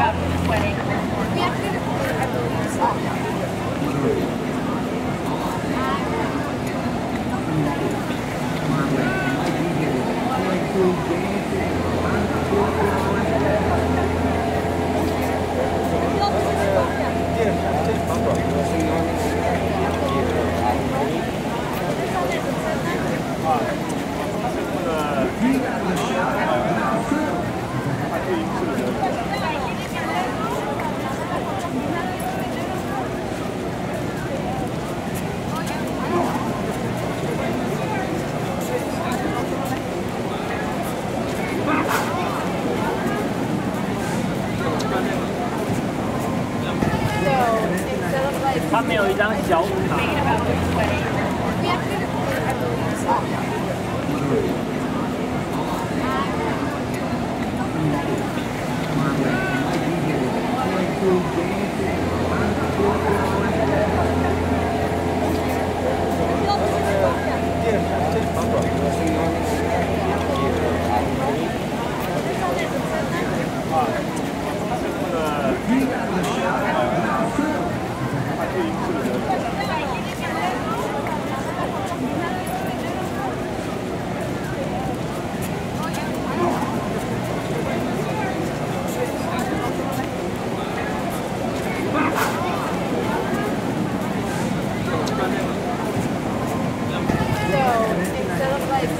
We actually recorded, I believe, a song. 他没有一张小舞卡，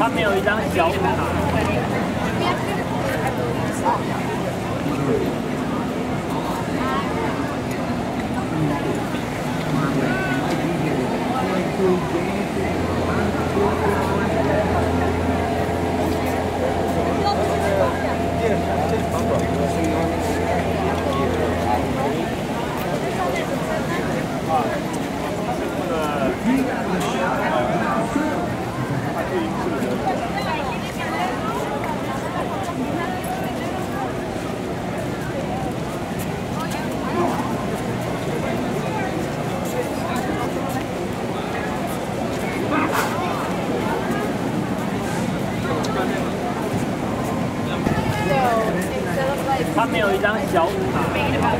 他们有一张小卡。他没有一张小舞卡，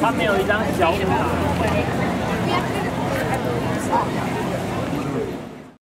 他没有一张小卡。